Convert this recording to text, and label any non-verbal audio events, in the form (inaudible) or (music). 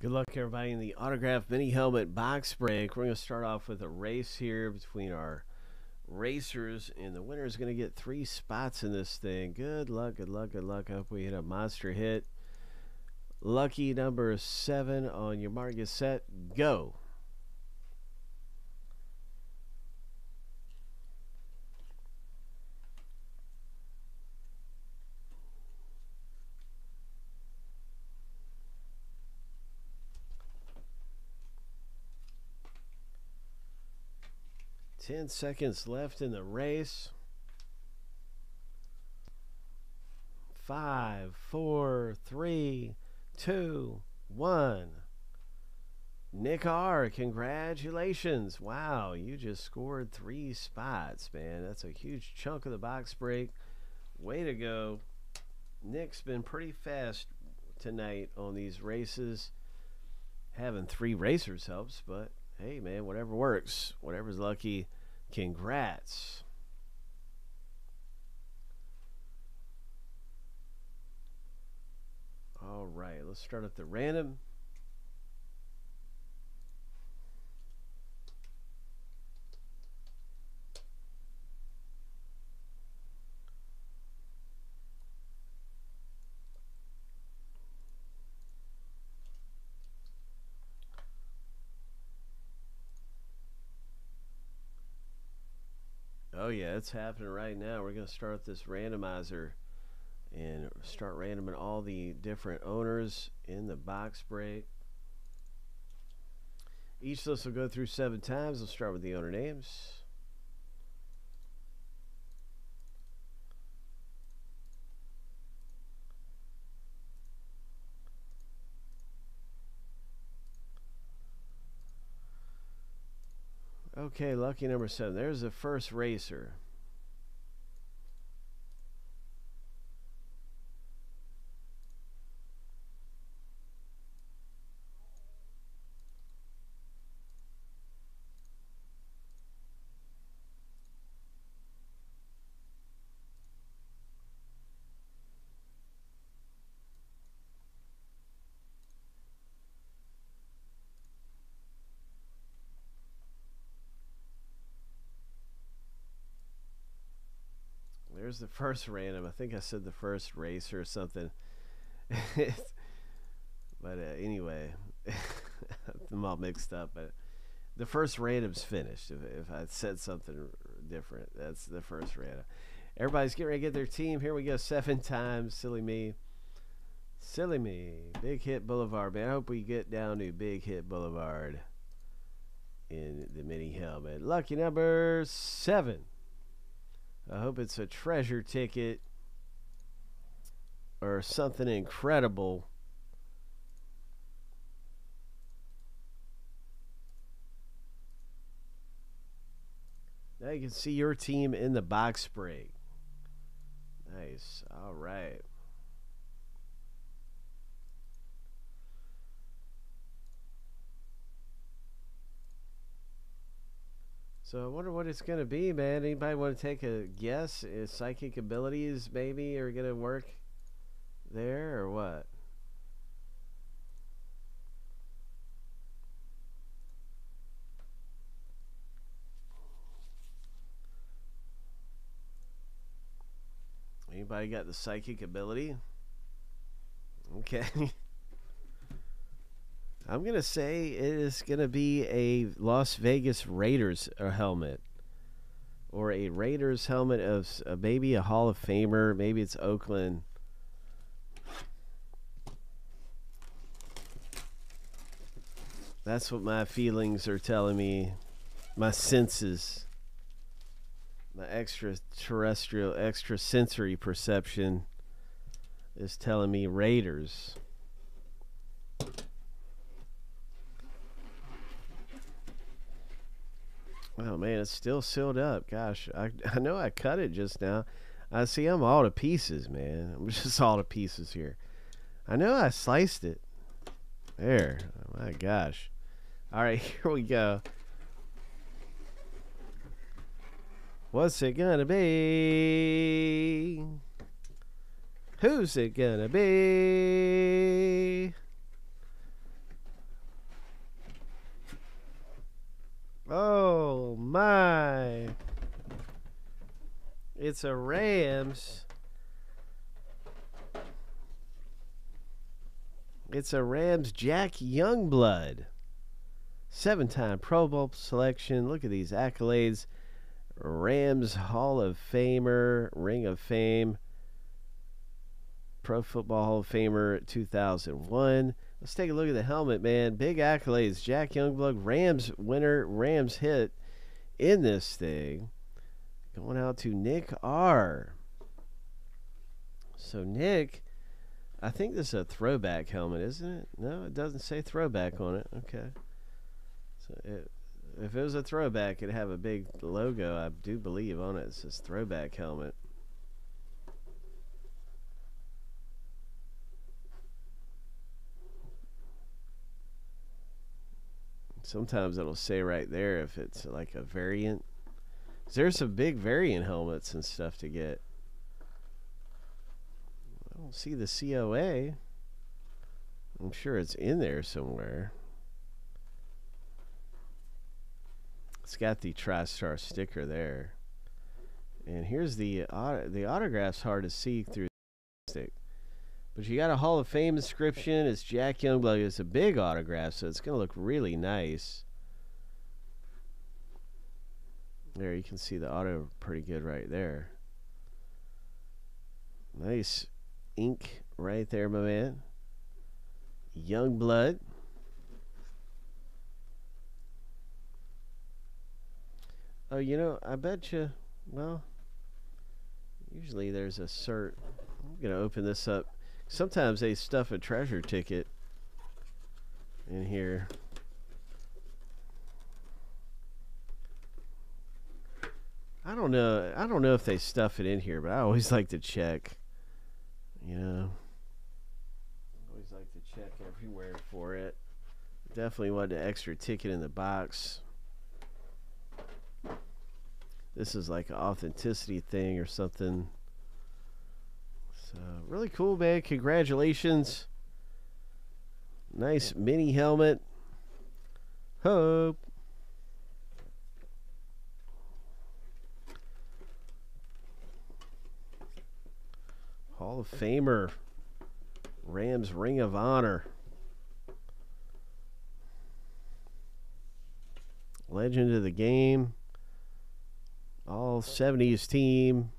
Good luck, everybody, in the autograph mini helmet box break. We're going to start off with a race here between our racers, and the winner is going to get three spots in this thing. Good luck, good luck, good luck. I hope we hit a monster hit. Lucky number seven on your mark, set, go. Ten seconds left in the race. Five, four, three, two, one. Nick R, congratulations. Wow, you just scored three spots, man. That's a huge chunk of the box break. Way to go. Nick's been pretty fast tonight on these races. Having three racers helps, but hey, man, whatever works, whatever's lucky, congrats. All right, let's start at the random. Oh yeah, it's happening right now. We're going to start this randomizer and start randoming all the different owners in the box break. Each list will go through seven times. We'll start with the owner names. Okay, lucky number seven. There's the first racer. There's the first random. I think I said the first race or something. (laughs) but uh, anyway, (laughs) I'm all mixed up. But the first random's finished. If, if I said something different, that's the first random. Everybody's getting ready to get their team. Here we go. Seven times. Silly me. Silly me. Big Hit Boulevard, man. I hope we get down to Big Hit Boulevard in the mini helmet. Lucky number seven. I hope it's a treasure ticket or something incredible. Now you can see your team in the box break. Nice. All right. So I wonder what it's going to be, man. Anybody want to take a guess? Is psychic abilities maybe are going to work there or what? Anybody got the psychic ability? Okay. (laughs) I'm gonna say it is gonna be a Las Vegas Raiders uh, helmet, or a Raiders helmet of uh, maybe a Hall of Famer. Maybe it's Oakland. That's what my feelings are telling me. My senses, my extraterrestrial, extrasensory perception is telling me Raiders. Oh man, it's still sealed up. Gosh, I (laughs) I know I cut it just now. I see I'm all to pieces, man. I'm (laughs) just all to pieces here. I know I sliced it. There. Oh, my gosh. All right, (laughs) here we go. What's it gonna be? Who's it gonna be? Oh, my. It's a Rams. It's a Rams Jack Youngblood. Seven time Pro Bowl selection. Look at these accolades. Rams Hall of Famer, Ring of Fame, Pro Football Hall of Famer 2001. Let's take a look at the helmet, man. Big accolades. Jack Youngblood, Rams winner, Rams hit in this thing. Going out to Nick R. So, Nick I think this is a throwback helmet, isn't it? No, it doesn't say throwback on it. Okay. So it, if it was a throwback, it'd have a big logo, I do believe, on it. It says throwback helmet. Sometimes it'll say right there if it's like a variant. There's some big variant helmets and stuff to get. I don't see the COA. I'm sure it's in there somewhere. It's got the TriStar sticker there. And here's the the autograph's hard to see through. But you got a Hall of Fame inscription. It's Jack Youngblood. It's a big autograph, so it's going to look really nice. There, you can see the auto pretty good right there. Nice ink right there, my man. Youngblood. Oh, you know, I bet you, well, usually there's a cert. I'm going to open this up. Sometimes they stuff a treasure ticket in here. I don't know. I don't know if they stuff it in here, but I always (laughs) like to check. You know, always like to check everywhere for it. Definitely want an extra ticket in the box. This is like an authenticity thing or something. So really cool, man. Congratulations. Nice mini helmet. Hope. Hall of Famer. Rams Ring of Honor. Legend of the game. All 70s team.